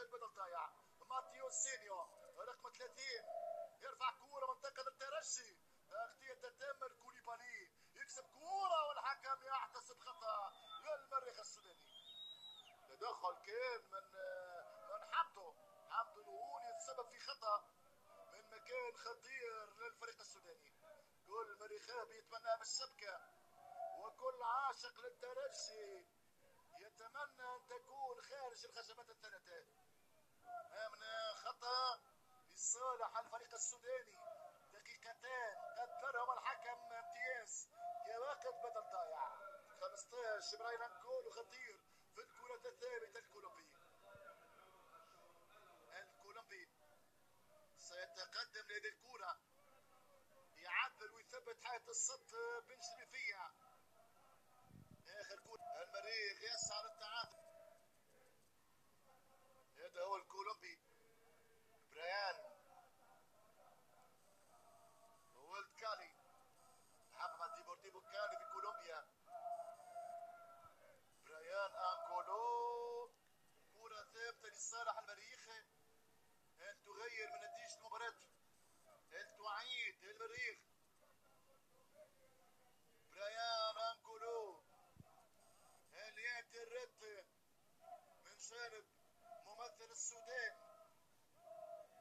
البدل ضايع ماتيو سينيو رقم 30 يرفع كورة منطقة للترجي تغطيه تتم كوليبالي يكسب كورة والحكم يحتسب خطأ للمريخ السوداني. تدخل كان من من حمدو. حمدو الهوني يتسبب في خطأ من مكان خطير للفريق السوداني. كل مريخاب يتمنى بالشبكه وكل عاشق للترجي يتمنى أن تكون خارج الخشبات الثلاثة امن خطا لصالح الفريق السوداني. دقيقتان. قدرهم الحكم امتياز كوقت بدل ضايع. 15 براين كول خطير. في الكرة الثابتة الكولومبي. الكولومبي. سيتقدم لهذه الكرة. يعدل ويثبت حائط الصد بن شريفية. آخر كرة. المريخ يسعى للتعادل. جانب ممثل السودان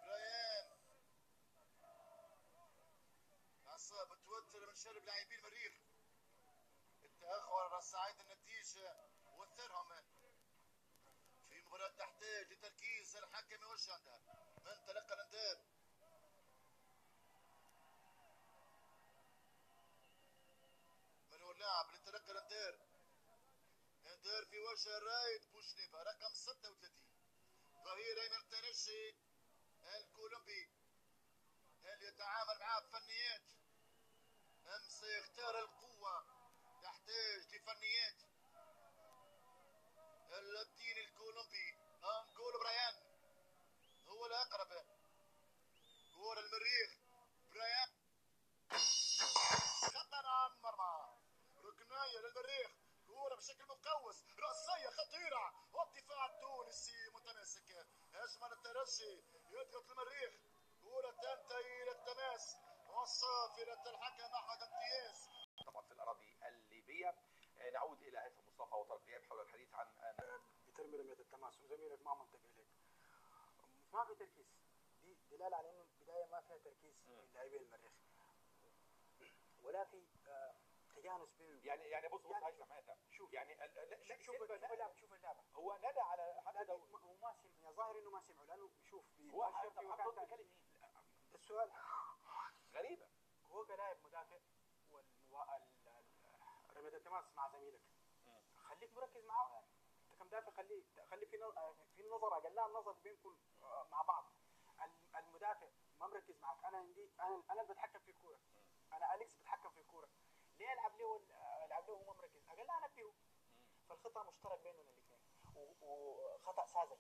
بريان. أعصاب توتر من جانب لاعبي المريخ التأخر ساعد النتيجة وثرهم. في مباراة تحتاج لتركيز الحكم عندها من تلقى الانداد من هو اللاعب اللي تلقى الاندار اندار في وجه رائد بوشنيبة رقم 36 ظهير أيمن الترجي الكولومبي هل يتعامل معاه بفنيات وصافرة الحكم أحمد امتياز طبعا في الأراضي الليبية. آه، نعود إلى هيثم مصطفى وطارق دياب حول الحديث عن آه، بترمي رمية التماس. وزميلك ما منتبه لك ما في تركيز. دي دلالة على إنه البداية ما فيها تركيز من لاعبي المريخ. ولا في آه، تجانس بين يعني يعني بص بص يعني- هيثم شوف يعني لا- شوف شوف سيلفا شوف اللعبة. هو نادى على حتى لو هو ما سمع يا ظاهر إنه ما سمعوا لأنه شوف هو ثاني. بتكلم مين؟ السؤال. غريبة. هو كلاعب مدافع رمية التماس مع زميلك. خليك مركز معاه. انت كمدافع خليه خلي في. في النظر أقل النظر بينكم آه، مع بعض. الم- المدافع ما مركز معك أنا عندي أنا أنا اللي بتحكم في الكورة. أنا أليكس بتحكم في الكورة. ليه العب وال- العب له وهو مركز؟ أقل أنبهه. فالخطأ مشترك بيننا الاثنين. وخطا ساذج.